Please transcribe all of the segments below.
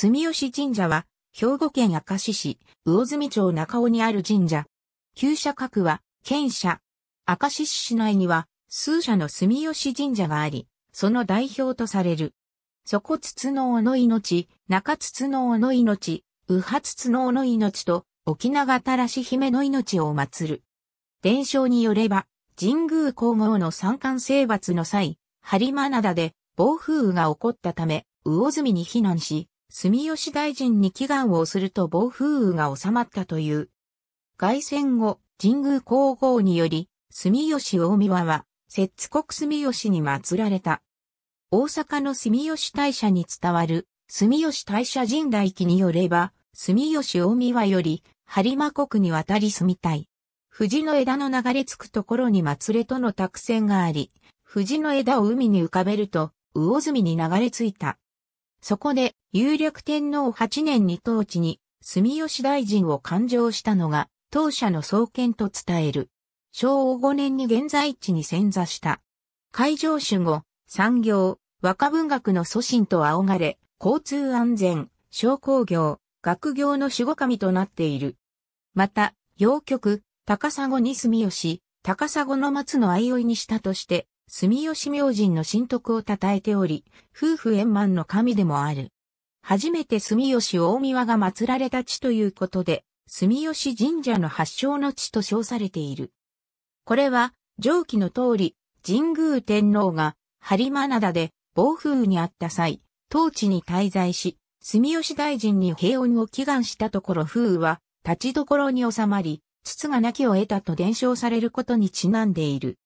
住吉神社は、兵庫県明石市、魚住町中尾にある神社。旧社格は、県社。明石市内には、数社の住吉神社があり、その代表とされる。そこ筒のの命、中筒のの命、右派筒のの命と、沖縄たらし姫の命を祀る。伝承によれば、神宮皇后の三冠征伐の際、播磨灘で暴風雨が起こったため、魚住に避難し、住吉大臣に祈願をすると暴風雨が収まったという。外戦後、神宮皇后により、住吉大宮は、摂津国住吉に祀られた。大阪の住吉大社に伝わる、住吉大社神代記によれば、住吉大宮より、播磨国に渡り住みたい。藤の枝の流れ着くところに祭れとの託線があり、藤の枝を海に浮かべると、魚住に流れ着いた。そこで、有力天皇8年に統治に、住吉大臣を勘定したのが、当社の創建と伝える。昭和5年に現在地に潜座した。海上守護、産業、和歌文学の祖神と仰がれ、交通安全、商工業、学業の守護神となっている。また、洋曲、高砂に住吉、高砂の松の相生にしたとして、住吉明神の神徳を称えており、夫婦円満の神でもある。初めて住吉大宮が祀られた地ということで、住吉神社の発祥の地と称されている。これは、上記の通り、神宮天皇が、播磨灘で暴風雨にあった際、当地に滞在し、住吉大臣に平穏を祈願したところ風雨は、立ちどころに収まり、筒が亡きを得たと伝承されることにちなんでいる。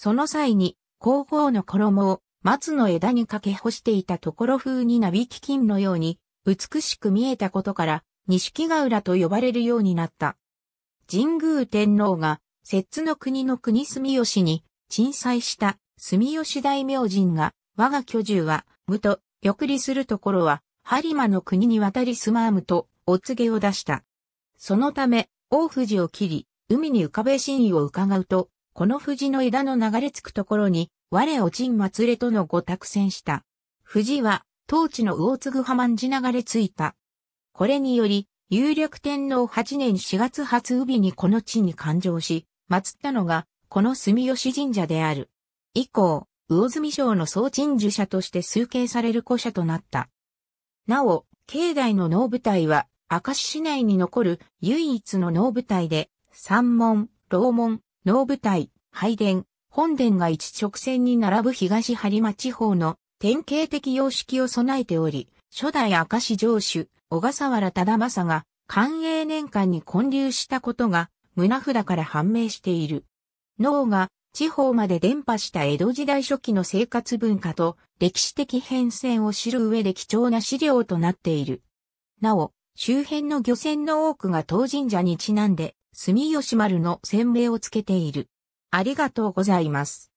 その際に、皇后の衣を松の枝にかけ干していたところ風になびき金のように美しく見えたことから、錦ヶ浦と呼ばれるようになった。神宮天皇が、摂津の国の国住吉に、鎮祭した住吉大明神が、我が居住は、無と、翌利するところは、播磨の国に渡り住まむと、お告げを出した。そのため、大富を切り、海に浮かべ真意を伺うと、この藤の枝の流れ着くところに、我を鎮祭れとのご託戦した。藤は、当地の魚継ぐ浜んじ流れ着いた。これにより、有力天皇8年4月初海にこの地に誕生し、祀ったのが、この住吉神社である。以降、魚住省の総鎮守者として崇敬される古社となった。なお、境内の能舞台は、明石市内に残る唯一の能舞台で、三門、楼門、能舞台、拝殿、本殿が一直線に並ぶ東播磨地方の典型的様式を備えており、初代明石城主、小笠原忠政が寛永年間に建立したことが胸札から判明している。脳が地方まで伝播した江戸時代初期の生活文化と歴史的変遷を知る上で貴重な資料となっている。なお、周辺の漁船の多くが当神社にちなんで住吉丸の船名をつけている。ありがとうございます。